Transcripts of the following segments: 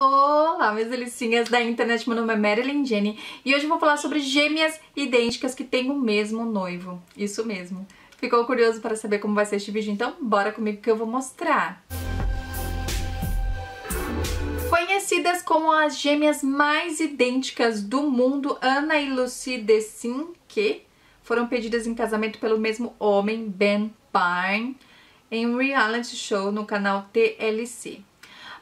Olá, minhas delicinhas da internet, meu nome é Marilyn Jenny e hoje eu vou falar sobre gêmeas idênticas que têm o mesmo noivo. Isso mesmo. Ficou curioso para saber como vai ser este vídeo? Então bora comigo que eu vou mostrar. Conhecidas como as gêmeas mais idênticas do mundo, Ana e Lucy Dessin, que foram pedidas em casamento pelo mesmo homem, Ben Byrne, em um reality show no canal TLC.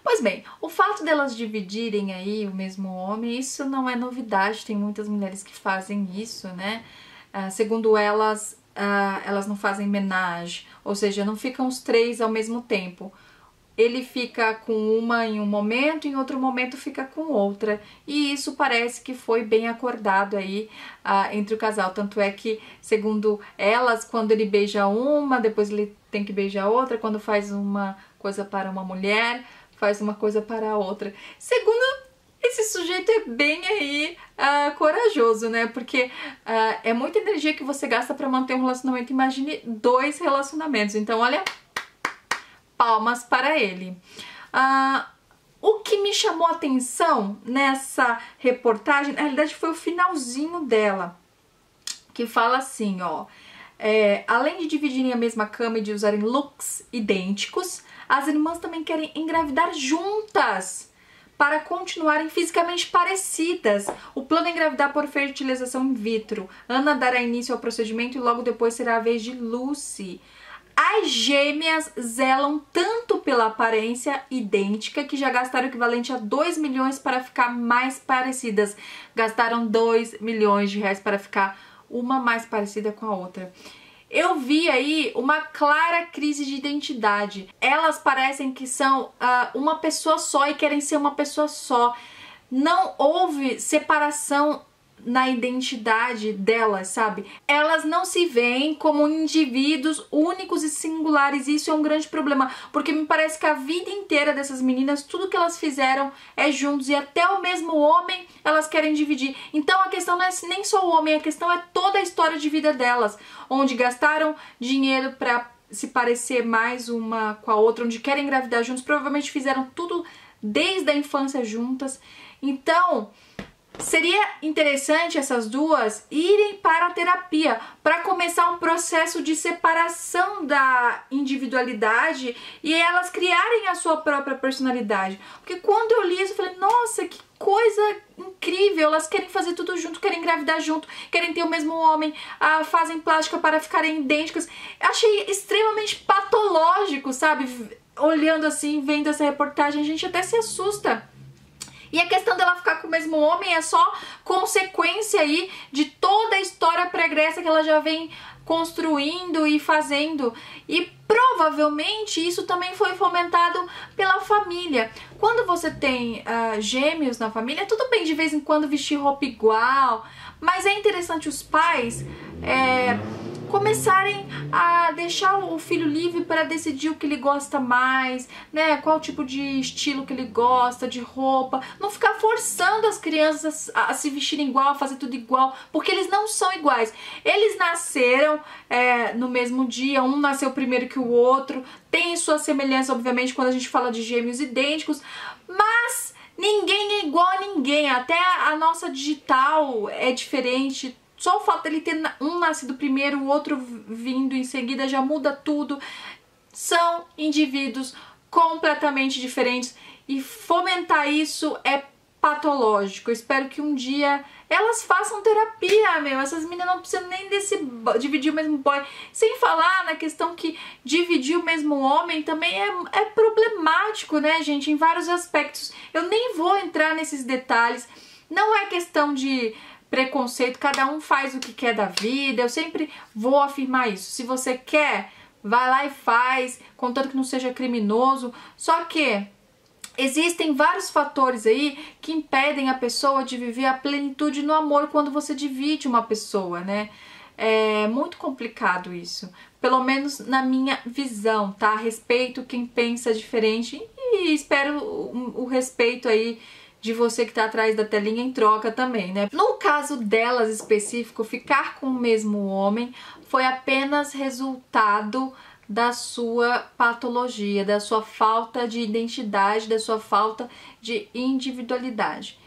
Pois bem, o fato delas dividirem aí o mesmo homem, isso não é novidade, tem muitas mulheres que fazem isso, né? Uh, segundo elas, uh, elas não fazem menage, ou seja, não ficam os três ao mesmo tempo. Ele fica com uma em um momento, em outro momento fica com outra. E isso parece que foi bem acordado aí uh, entre o casal. Tanto é que, segundo elas, quando ele beija uma, depois ele tem que beijar outra. Quando faz uma coisa para uma mulher, faz uma coisa para a outra. Segundo, esse sujeito é bem aí uh, corajoso, né? Porque uh, é muita energia que você gasta para manter um relacionamento. Imagine dois relacionamentos. Então, olha, palmas para ele. Uh, o que me chamou a atenção nessa reportagem, na realidade, foi o finalzinho dela, que fala assim, ó. É, além de dividirem a mesma cama e de usarem looks idênticos, as irmãs também querem engravidar juntas para continuarem fisicamente parecidas. O plano é engravidar por fertilização in vitro. Ana dará início ao procedimento e logo depois será a vez de Lucy. As gêmeas zelam tanto pela aparência idêntica que já gastaram o equivalente a 2 milhões para ficar mais parecidas. Gastaram 2 milhões de reais para ficar uma mais parecida com a outra eu vi aí uma clara crise de identidade. Elas parecem que são uh, uma pessoa só e querem ser uma pessoa só. Não houve separação na identidade delas, sabe? Elas não se veem como indivíduos únicos e singulares, e isso é um grande problema, porque me parece que a vida inteira dessas meninas, tudo que elas fizeram é juntos, e até o mesmo homem elas querem dividir. Então a questão não é nem só o homem, a questão é toda a história de vida delas, onde gastaram dinheiro para se parecer mais uma com a outra, onde querem engravidar juntos, provavelmente fizeram tudo desde a infância juntas. Então, Seria interessante essas duas irem para a terapia para começar um processo de separação da individualidade e elas criarem a sua própria personalidade. Porque quando eu li isso, eu falei, nossa, que coisa incrível! Elas querem fazer tudo junto, querem engravidar junto, querem ter o mesmo homem, ah, fazem plástica para ficarem idênticas. Achei extremamente patológico, sabe? Olhando assim, vendo essa reportagem, a gente até se assusta. E a questão dela ficar com o mesmo homem é só consequência aí de toda a história pregressa que ela já vem construindo e fazendo. E provavelmente isso também foi fomentado pela família. Quando você tem uh, gêmeos na família, tudo bem de vez em quando vestir roupa igual, mas é interessante os pais. É, começarem a deixar o filho livre para decidir o que ele gosta mais, né? Qual tipo de estilo que ele gosta, de roupa. Não ficar forçando as crianças a, se vestirem igual, a fazer tudo igual, porque eles não são iguais. Eles nasceram é, no mesmo dia, um nasceu primeiro que o outro, tem sua semelhança, obviamente, quando a gente fala de gêmeos idênticos, mas ninguém é igual a ninguém, até a nossa digital é diferente, só o fato dele ter um nascido primeiro, o outro vindo em seguida já muda tudo. São indivíduos completamente diferentes e fomentar isso é patológico. Espero que um dia elas façam terapia, meu. Essas meninas não precisam nem desse dividir o mesmo boy. Sem falar na questão que dividir o mesmo homem também é, é problemático, né, gente? Em vários aspectos. Eu nem vou entrar nesses detalhes. Não é questão de preconceito, cada um faz o que quer da vida. Eu sempre vou afirmar isso. Se você quer, vai lá e faz, contanto que não seja criminoso. Só que existem vários fatores aí que impedem a pessoa de viver a plenitude no amor quando você divide uma pessoa, né? É muito complicado isso, pelo menos na minha visão, tá? Respeito quem pensa diferente e espero o, respeito aí de você que está atrás da telinha em troca também, né? No caso delas específico, ficar com o mesmo homem foi apenas resultado da sua patologia, da sua falta de identidade, da sua falta de individualidade.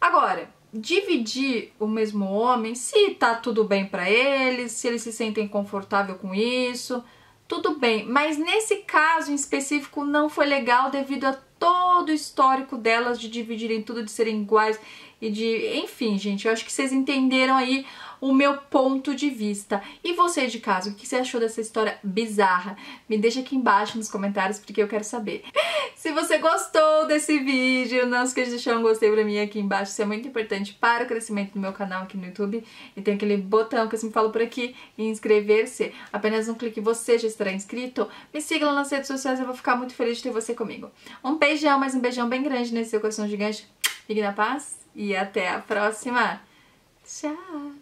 Agora, dividir o mesmo homem, se tá tudo bem para eles, se eles se sentem confortável com isso, tudo bem, mas nesse caso em específico não foi legal devido a todo o histórico delas de dividirem tudo, de serem iguais e de. Enfim, gente, eu acho que vocês entenderam aí o meu ponto de vista. E você de casa, o que você achou dessa história bizarra? Me deixa aqui embaixo nos comentários porque eu quero saber. Se você gostou desse vídeo, não esqueça de deixar um gostei pra mim aqui embaixo, isso é muito importante para o crescimento do meu canal aqui no YouTube. E tem aquele botão que eu sempre falo por aqui, inscrever-se. Apenas um clique você já estará inscrito. Me siga lá nas redes sociais, eu vou ficar muito feliz de ter você comigo. Um beijão, mas um beijão bem grande nesse seu coração gigante. Fique na paz e até a próxima. Tchau!